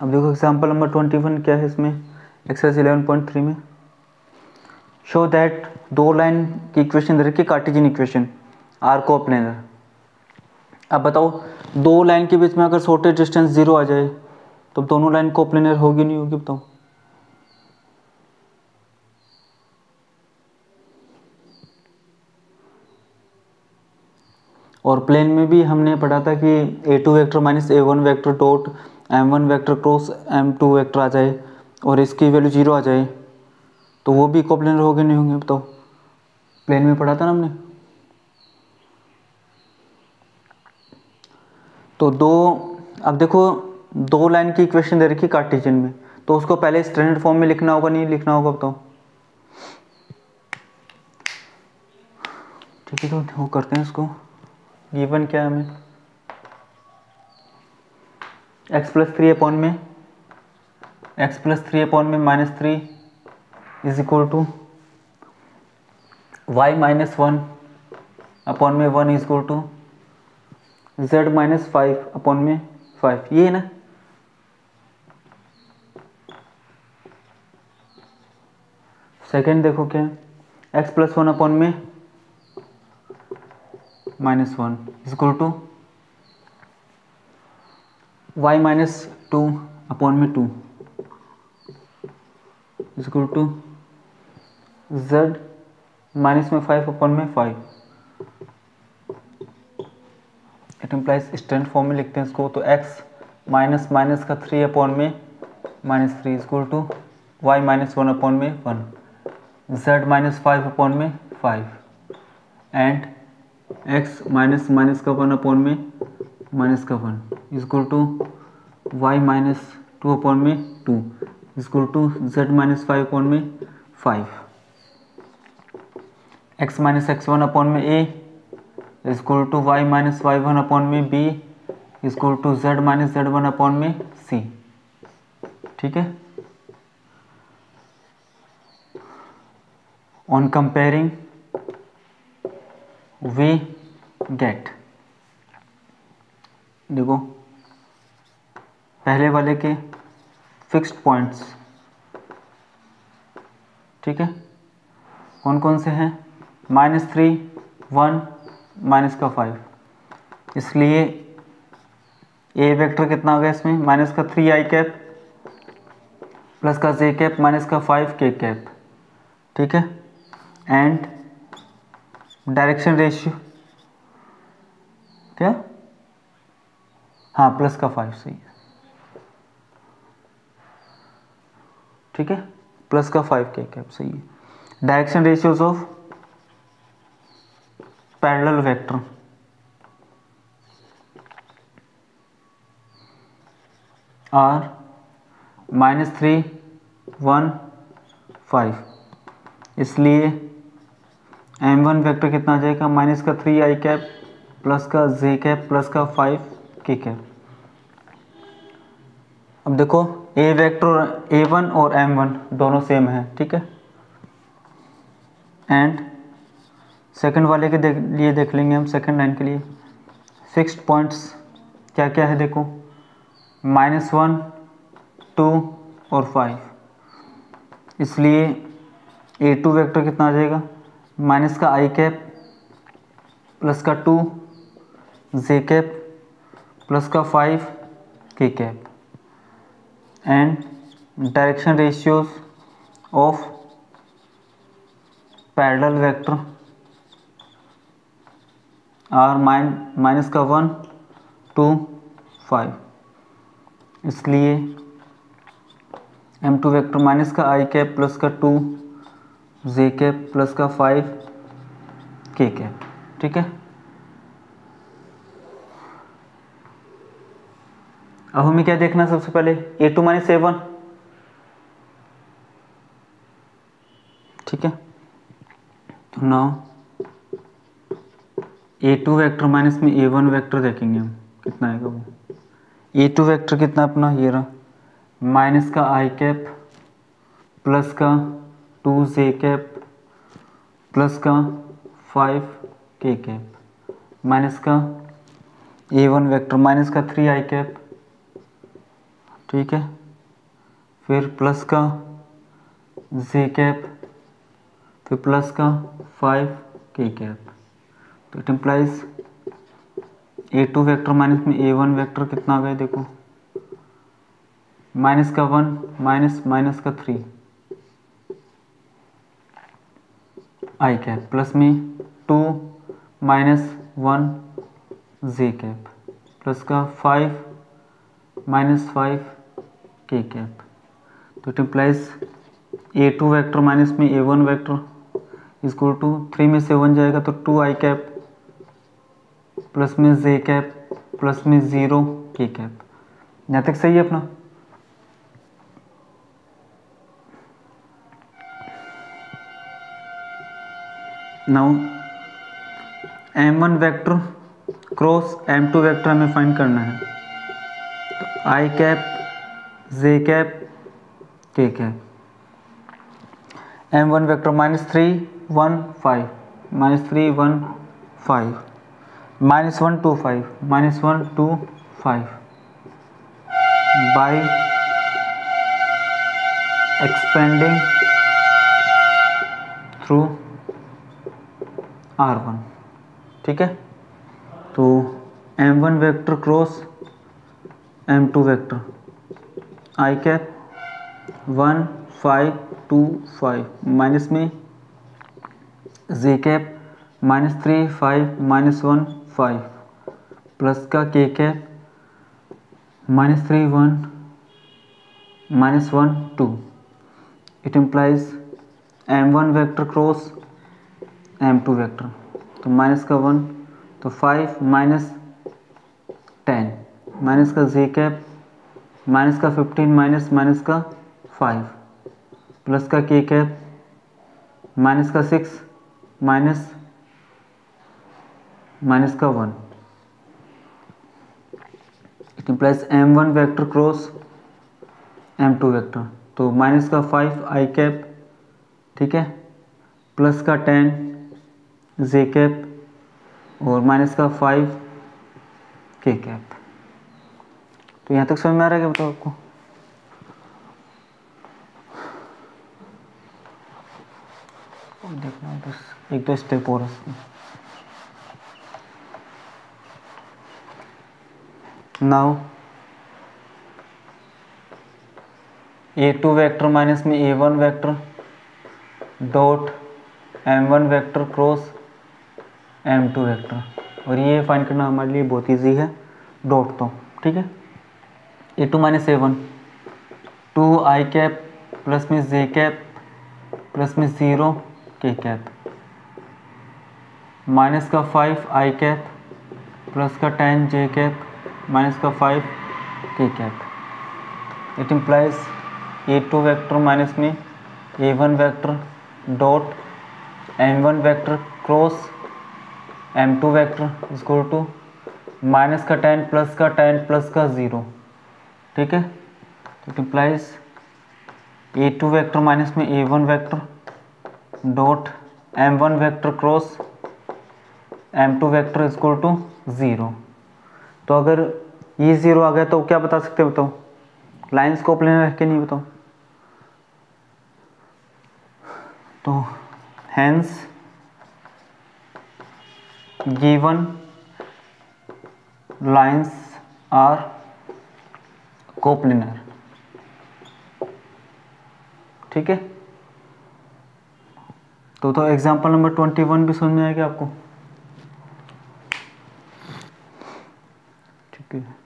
अब देखो example number twenty one क्या है इसमें? एक्सरसाइज इलेवन पॉइंट थ्री में। शो दैट दो लाइन की इक्वेशन दे रखी cartesian equation are coplanar अब बताओ, दो लाइन के बीच में अगर शॉर्टेज डिस्टेंस ज़ीरो आ जाए तो दोनों लाइन को प्लेनर होगी नहीं होगी बताओ? और प्लेन में भी हमने पढ़ा था कि a two vector minus a one vector dot m one vector cross m two vector आ जाए और इसकी वैल्यू ज़ीरो आ जाए तो वो भी कोप्लेनर होंगे नहीं होंगे तो प्लेन में पढ़ा था ना हमने? तो दो, अब देखो, दो लाइन की इक्वेशन दे रखी कार्टेशियन में तो उसको पहले स्टैंडर्ड फॉर्म में लिखना होगा, नहीं लिखना होगा बताओ। ठीक है तो वो करते हैं इसको। गिवन क्या है हमें? एक्स प्लस थ्री अपॉन में एक्स प्लस थ्री अपॉन में minus three is equal to y minus one upon में one is equal to z minus five upon में फाइव ये है ना? सेकेंड देखो क्या? एक्स प्लस वन अपॉन में minus one is equal to y minus two upon में two is to z minus में फाइव अपॉन में five it implies stand form में लिखते हैं इसको तो एक्स माइनस माइनस का थ्री अपॉन में minus three is to y minus one upon में one z minus five upon में five and x minus minus का वन अपॉन में माइनस का one is equal to y minus two upon में two is equal to z minus five upon में five x minus x one upon में a is equal to y minus y one upon में b is equal to z minus z one upon में सी ठीक है? On comparing we get देखो, पहले वाले के फिक्स्ड पॉइंट्स ठीक है? कौन कौन से हैं? माइनस थ्री वन माइनस का फाइव इसलिए ए वेक्टर कितना आ गया इसमें? माइनस का थ्री आई कैप प्लस का जे कैप माइनस का फाइव के कैप ठीक है? एंड डायरेक्शन रेशियो क्या? हाँ प्लस का फाइव सही है। ठीक है? प्लस का फाइव के कैप सही है। Direction ratios of parallel vector are minus three one five इसलिए एम वन वैक्टर कितना आ जाएगा? माइनस का थ्री आई कैप प्लस का जे कैप प्लस का फाइव के कैप अब देखो ए वेक्टर ए वन और एम वन दोनों सेम है, ठीक है? एंड सेकंड वाले के देख, लिए देख लेंगे हम सेकंड लाइन के लिए। फिक्स्ड पॉइंट्स क्या क्या है देखो? माइनस वन टू और फाइव इसलिए ए टू वैक्टर कितना आ जाएगा? माइनस का आई कैप प्लस का टू जे कैप प्लस का five, k cap. And direction ratios of parallel vector are mine minus का वन टू फाइव इसलिए एम टू वैक्टर माइनस का आई कैप प्लस का टू जे कैप प्लस का फाइव के cap ठीक है? अब हमें क्या देखना सबसे पहले? A two minus a one ठीक है? तो now a two vector minus में ए वन वैक्टर देखेंगे हम, कितना आएगा वो। ए टू वैक्टर कितना अपना, ये रहा। माइनस का आई कैप प्लस का टू जे कैप प्लस का फाइव के कैप माइनस का ए वन वैक्टर माइनस का थ्री आई कैप ठीक है? फिर प्लस का जे कैप फिर प्लस का फाइव के कैप तो it implies a two vector minus में ए वन वैक्टर कितना आ गया देखो? माइनस का वन माइनस माइनस का थ्री आई कैप प्लस में two minus one j cap plus का five minus five k cap तो it implies a two vector minus में ए वन वैक्टर इसको टू थ्री में से वन जाएगा तो टू आई कैप प्लस में जे कैप प्लस में ज़ीरो के कैप यहाँ तक सही है अपना? Now m one vector cross m two vector हमें फाइंड करना है। तो i cap j cap k cap m one vector minus three one five minus three one five minus one two five minus one two five by expanding through r one ठीक है? तो m one vector cross m two vector i cap one five two five minus में, j cap minus three five minus one five, plus का k cap minus three one minus one two. It implies m one vector cross m two vector तो minus का one तो five minus ten minus का जे cap minus का fifteen minus minus का five. Plus का के cap minus का six minus minus का one. It m one vector cross m two vector तो माइनस का फाइव आई कैप ठीक है? प्लस का टेन जे कैप और माइनस का फाइव के कैप तो यहाँ तक समझ में आ रहा है क्या बताओ आपको देखना बस एक दो स्टेप और now a two vector minus में a one vector dot m one vector cross m two vector और ये फाइंड करना हमारे लिए बहुत इजी है डॉट तो ठीक है? A two minus a one. Two i cap plus में जे कैप प्लस में ज़ीरो के कैप। माइनस का फाइव आई कैप प्लस का टेन जे कैप माइनस का five k cap. It implies a two vector minus में a one vector dot m one vector cross m two vector is equal to minus का ten plus का ten plus का zero. ठीक है? It implies a two vector minus में a one vector dot m one vector cross m two vector is equal to zero तो अगर ये zero आ गया तो क्या बता सकते हो बताओ? लाइन्स को प्लेन रख के नहीं बताओ? तो hence given lines are coplanar. ठीक है? तो तो एग्जांपल नंबर ट्वेंटी वन भी समझ में आएगा आपको। ठीक है।